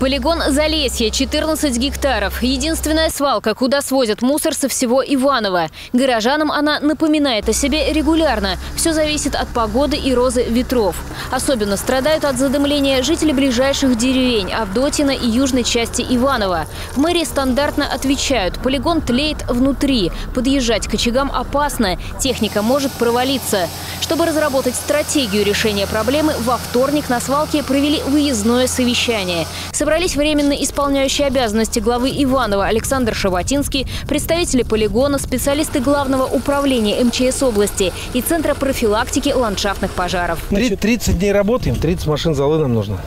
Полигон Залесье, 14 гектаров. Единственная свалка, куда свозят мусор со всего Иваново. Горожанам она напоминает о себе регулярно. Все зависит от погоды и розы ветров. Особенно страдают от задымления жители ближайших деревень Авдотина и южной части Иваново. В мэрии стандартно отвечают, полигон тлеет внутри. Подъезжать к очагам опасно, техника может провалиться. Чтобы разработать стратегию решения проблемы, во вторник на свалке провели выездное совещание – собрались временно исполняющие обязанности главы Иванова Александр Шаватинский, представители полигона, специалисты Главного управления МЧС области и Центра профилактики ландшафтных пожаров. 30 дней работаем, 30 машин золы нам нужно.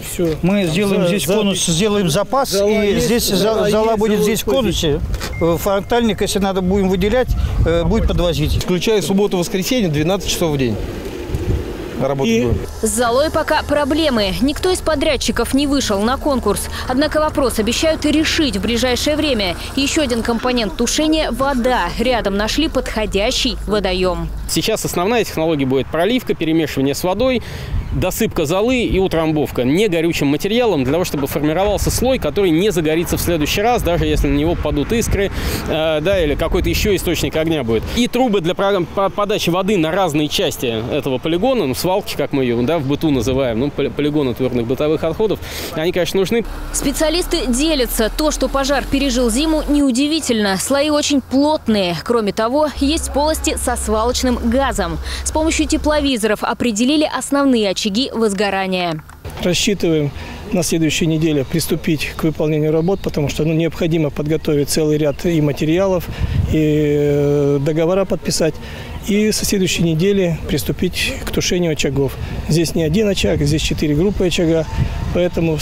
Все. Мы сделаем за, здесь за, конус, сделаем запас, зала и есть, здесь зала, зала будет здесь в конусе. Фронтальник, если надо будем выделять, э, будет подвозить. Включая субботу-воскресенье, 12 часов в день работать и... будем. С залой пока проблемы. Никто из подрядчиков не вышел на конкурс. Однако вопрос обещают решить в ближайшее время. Еще один компонент тушения – вода. Рядом нашли подходящий водоем. Сейчас основная технология будет проливка, перемешивание с водой досыпка золы и утрамбовка не горючим материалом для того, чтобы формировался слой, который не загорится в следующий раз, даже если на него падут искры, э, да, или какой-то еще источник огня будет. И трубы для подачи воды на разные части этого полигона, ну, свалки, как мы ее да, в быту называем, ну, полигоны твердых бытовых отходов, они, конечно, нужны. Специалисты делятся. То, что пожар пережил зиму, неудивительно. Слои очень плотные. Кроме того, есть полости со свалочным газом. С помощью тепловизоров определили основные очаги возгорания. Рассчитываем на следующей неделе приступить к выполнению работ, потому что ну, необходимо подготовить целый ряд и материалов, и э, договора подписать и со следующей недели приступить к тушению очагов. Здесь не один очаг, здесь четыре группы очага, поэтому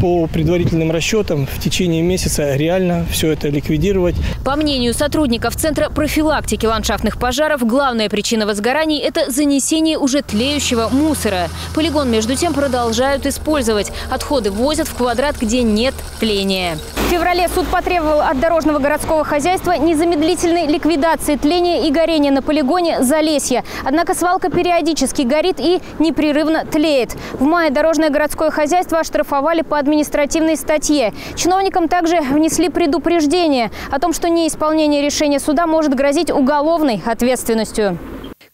по предварительным расчетам в течение месяца реально все это ликвидировать. По мнению сотрудников Центра профилактики ландшафтных пожаров, главная причина возгораний – это занесение уже тлеющего мусора. Полигон, между тем, продолжают использовать. Отходы возят в квадрат, где нет тления. Феврале суд потребовал от Дорожного городского хозяйства незамедлительной ликвидации тления и горения на полигоне Залесья. Однако свалка периодически горит и непрерывно тлеет. В мае дорожное городское хозяйство оштрафовали по административной статье. Чиновникам также внесли предупреждение о том, что неисполнение решения суда может грозить уголовной ответственностью.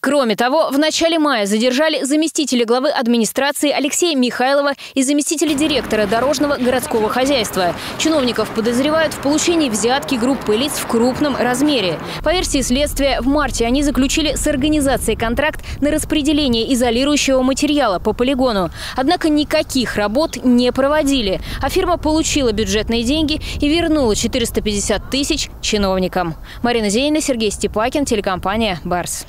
Кроме того, в начале мая задержали заместителя главы администрации Алексея Михайлова и заместителя директора дорожного городского хозяйства. Чиновников подозревают в получении взятки группы лиц в крупном размере. По версии следствия, в марте они заключили с организацией контракт на распределение изолирующего материала по полигону. Однако никаких работ не проводили, а фирма получила бюджетные деньги и вернула 450 тысяч чиновникам. Марина Зейна, Сергей Степакин, телекомпания «Барс».